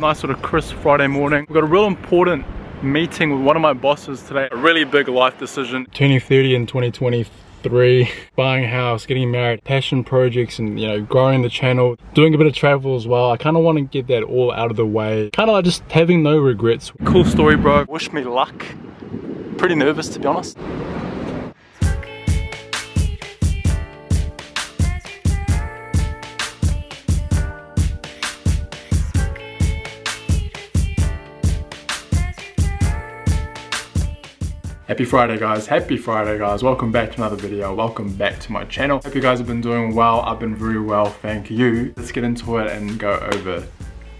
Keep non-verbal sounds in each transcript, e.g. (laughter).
Nice sort of crisp Friday morning. We've got a real important meeting with one of my bosses today. A really big life decision. Turning 30 in 2023, (laughs) buying a house, getting married, passion projects and you know, growing the channel, doing a bit of travel as well. I kind of want to get that all out of the way. Kind of like just having no regrets. Cool story bro. Wish me luck. Pretty nervous to be honest. Happy Friday guys, happy Friday guys. Welcome back to another video, welcome back to my channel. Hope you guys have been doing well, I've been very well, thank you. Let's get into it and go over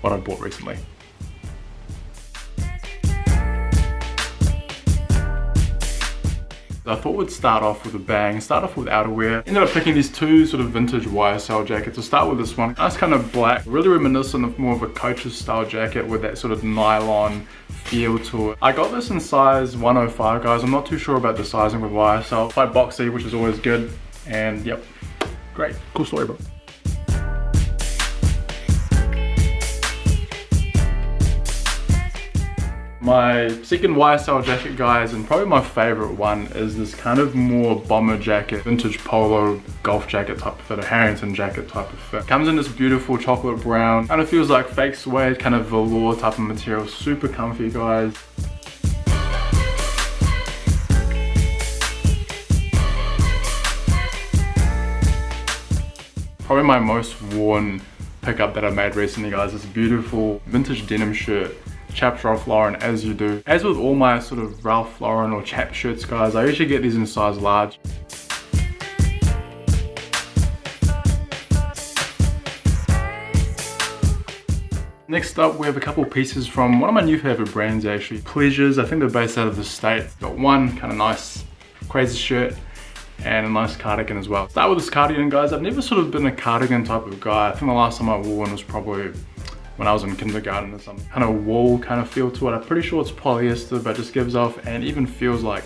what I bought recently. I thought we'd start off with a bang, start off with outerwear. Ended up picking these two sort of vintage YSL jackets. I'll start with this one. Nice kind of black, really reminiscent of more of a coach's style jacket with that sort of nylon feel to it. I got this in size 105 guys. I'm not too sure about the sizing with YSL. Quite boxy, which is always good. And yep, great, cool story bro. My second YSL jacket guys and probably my favorite one is this kind of more bomber jacket, vintage polo golf jacket type of fit, a Harrington jacket type of fit. Comes in this beautiful chocolate brown, kind of feels like fake suede, kind of velour type of material, super comfy guys. Probably my most worn pickup that I made recently guys, this beautiful vintage denim shirt Chaps Ralph Lauren as you do. As with all my sort of Ralph Lauren or Chap shirts guys, I usually get these in size large. Next up, we have a couple pieces from one of my new favorite brands actually, Pleasures. I think they're based out of the States. Got one kind of nice, crazy shirt and a nice cardigan as well. Start with this cardigan guys. I've never sort of been a cardigan type of guy. I think the last time I wore one was probably when I was in kindergarten or something. Kind of wool kind of feel to it. I'm pretty sure it's polyester, but just gives off and even feels like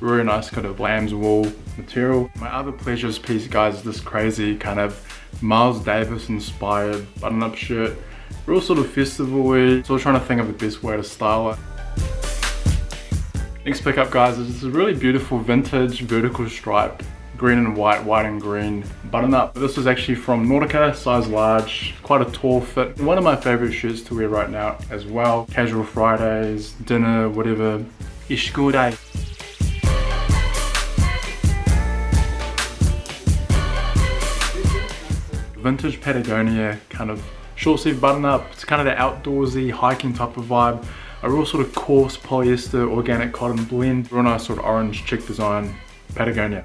really nice kind of lamb's wool material. My other pleasures piece, guys, is this crazy kind of Miles Davis inspired button-up shirt. Real sort of festival-y. Still trying to think of the best way to style it. Next pickup, guys, is this really beautiful vintage vertical stripe green and white, white and green button up. This is actually from Nautica, size large, quite a tall fit. One of my favorite shirts to wear right now as well. Casual Fridays, dinner, whatever. Ish good day. Vintage Patagonia kind of short sleeve button up. It's kind of the outdoorsy hiking type of vibe. A real sort of coarse polyester organic cotton blend. Real nice sort of orange chick design Patagonia.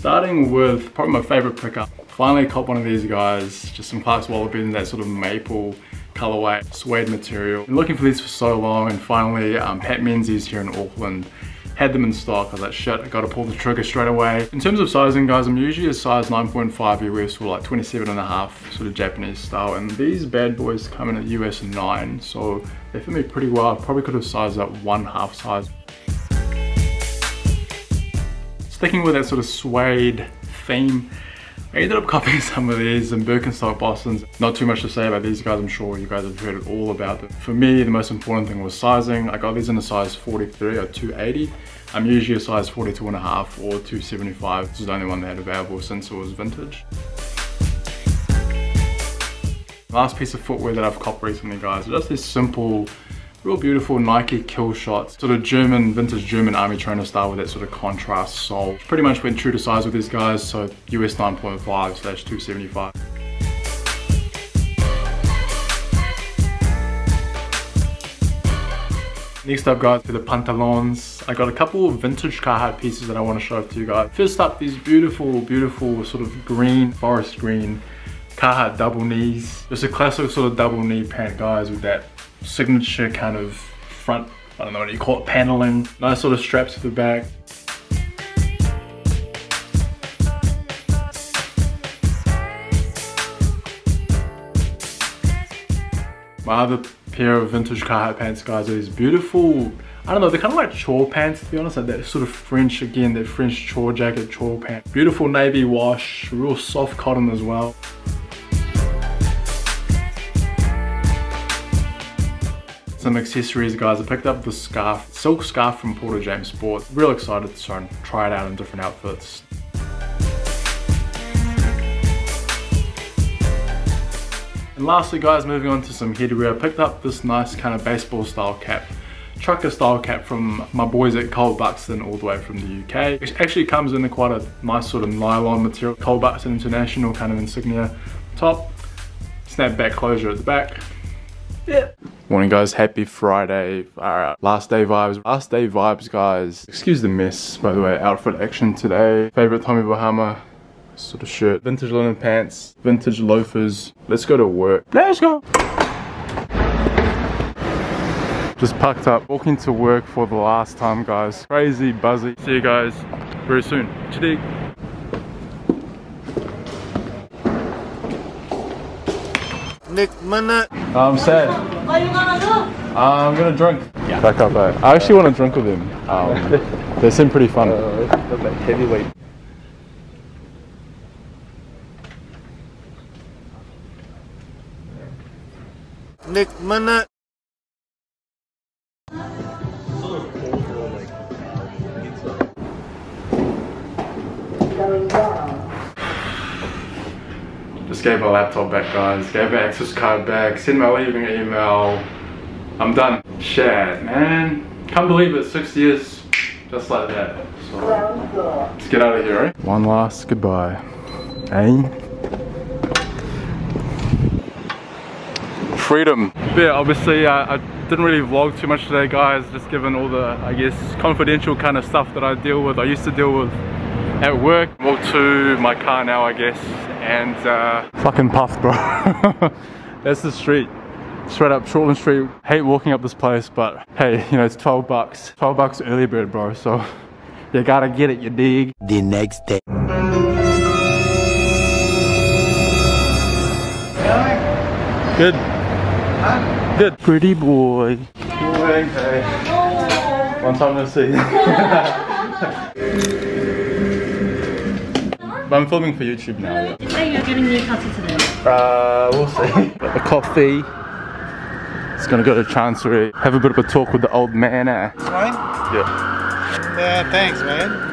Starting with probably my favorite pickup. Finally caught one of these guys, just some Clarks Wallabees in that sort of maple colorway, suede material. Been looking for these for so long and finally um, Pat Menzies here in Auckland had them in stock. I was like, shit, I gotta pull the trigger straight away. In terms of sizing, guys, I'm usually a size 9.5 US or like 27 and a half, sort of Japanese style. And these bad boys come in at US 9, so they fit me pretty well. I probably could have sized up one half size. Sticking with that sort of suede theme, I ended up (laughs) copying some of these in Birkenstock Bostons. Not too much to say about these guys, I'm sure you guys have heard it all about them. For me, the most important thing was sizing. I got these in a size 43 or 280. I'm usually a size 42 and a half or 275. This is the only one they had available since it was vintage. Last piece of footwear that I've copped recently, guys, just this simple Real beautiful Nike Killshots. Sort of German, vintage German army trainer style with that sort of contrast sole. Pretty much went true to size with these guys, so US 9.5 slash 275. Next up guys for the pantalons. I got a couple of vintage Carhartt pieces that I want to show off to you guys. First up these beautiful, beautiful sort of green, forest green Carhartt double knees. Just a classic sort of double knee pant guys with that signature kind of front, I don't know what you call it, paneling. Nice sort of straps to the back. My other pair of vintage Carhartt pants, guys. Are these beautiful, I don't know, they're kind of like chore pants, to be honest. Like that sort of French, again, that French chore jacket, chore pant. Beautiful navy wash, real soft cotton as well. Some accessories guys I picked up. The scarf silk scarf from Porter James Sport. Real excited to try it out in different outfits. And lastly guys, moving on to some headwear, I picked up this nice kind of baseball style cap. Trucker style cap from my boys at Cole Buxton all the way from the UK. It actually comes in a quite a nice sort of nylon material, Cole Buxton International kind of insignia. Top, snap back closure at the back. Yeah. Morning guys, happy Friday. Alright, last day vibes. Last day vibes guys. Excuse the mess by the way, outfit action today. Favorite Tommy Bahama sort of shirt, vintage linen pants, vintage loafers. Let's go to work. Let's go! Just packed up, walking to work for the last time guys. Crazy, buzzy. See you guys very soon. Chidig. Nick mana? I'm sad. I'm gonna drink. Yeah. Back up, eh? I actually want to drink with him. Um, (laughs) they seem pretty fun. Uh, heavyweight. Nick mana? Just gave my laptop back guys, gave my access card back, sent my leaving email. I'm done. Shit, man. Can't believe it, six years just like that. So, let's get out of here, eh? One last goodbye. Eh? freedom. Yeah, obviously uh, I didn't really vlog too much today guys, just given all the, I guess, confidential kind of stuff that I deal with, I used to deal with at work. Walk to my car now I guess, and uh, fucking puffed bro. (laughs) That's the street. Straight up Shortland Street. Hate walking up this place, but hey, you know, it's 12 bucks. 12 bucks early bird bro, so (laughs) you gotta get it, you dig. The next day. Good. Good. Pretty boy. Morning, hey. One time no see. (laughs) but I'm filming for YouTube now. Yeah. You say you're getting new cutty today? Uh, we'll see. (laughs) a coffee. It's gonna go to Chancery. Have a bit of a talk with the old man, eh? Fine? Yeah. Yeah, thanks, man.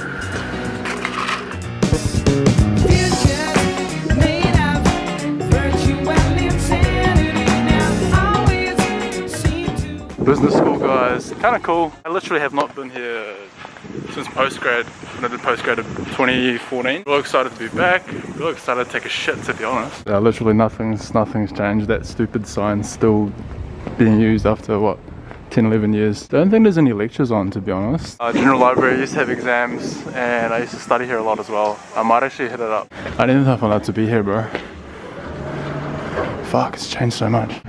business school guys. Kind of cool. I literally have not been here since postgrad, when I did postgrad in 2014. Real excited to be back. Real excited to take a shit to be honest. Uh, literally nothing's nothing's changed. That stupid sign's still being used after what 10 11 years don't think there's any lectures on to be honest uh, general library used to have exams and i used to study here a lot as well i might actually hit it up i didn't have allowed to be here bro fuck it's changed so much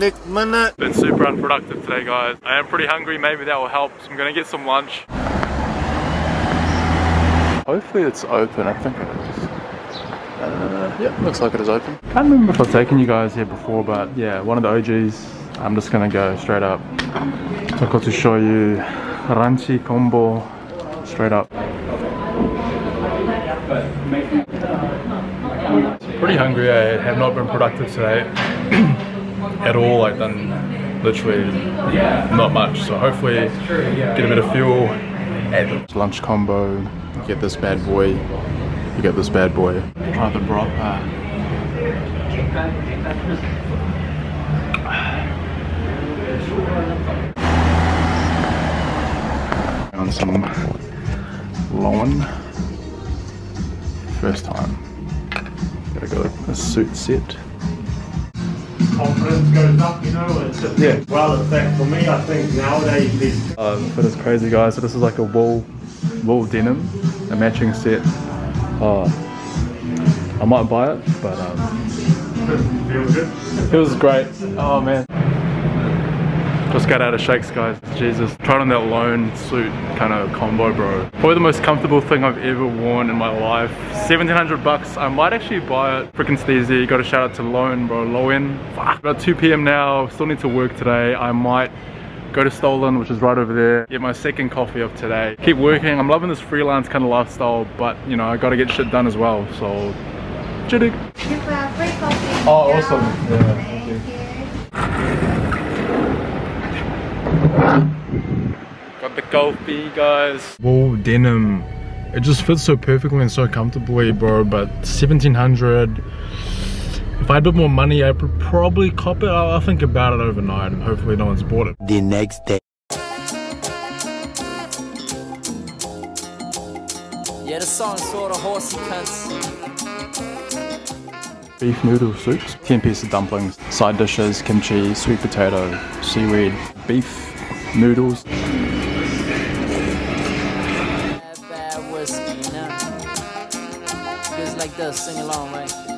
Nick mana? Been super unproductive today guys. I am pretty hungry, maybe that will help. So I'm gonna get some lunch. Hopefully it's open, I think it is. Uh, yeah, looks like it is open. Can't remember if I've taken you guys here before, but yeah, one of the OGs. I'm just gonna go straight up. So I've got to show you Ranchi combo straight up. Pretty hungry, I have not been productive today. (clears throat) at all. I've done literally not much. So hopefully get a bit of fuel. Lunch combo, get this bad boy, you get this bad boy. Try the broth. Uh, On some lawn. First time. Gotta go a suit set confidence goes up, you know. It's just, yeah. Well, in fact, for me, I think nowadays this. Um, but it's crazy, guys. So this is like a wool, wool denim, a matching set. Oh, I might buy it, but um, feels good. Feels great. Oh man. Just got out of Shakes, guys. Jesus. Tried on that Lownn suit kind of combo, bro. Probably the most comfortable thing I've ever worn in my life. 1700 bucks. I might actually buy it. Freaking steezy. Got a shout out to Lownn, bro. Lownn. Fuck. About 2 p.m. now. Still need to work today. I might go to Stolen, which is right over there, get my second coffee of today. Keep working. I'm loving this freelance kind of lifestyle, but you know, I gotta get shit done as well, so jittig. Give a free coffee. Oh, awesome. Yeah, thank you. Got the coffee, guys. Wool denim. It just fits so perfectly and so comfortably, bro, but 1700 if I had a bit more money, I would probably cop it. I'll, I'll think about it overnight and hopefully no one's bought it. The next day. Yeah, the song's sort of horsey cunts. Beef noodle soups, 10 pieces of dumplings, side dishes, kimchi, sweet potato, seaweed, beef, noodles. Bad, bad whiskey? Just like sing along, right?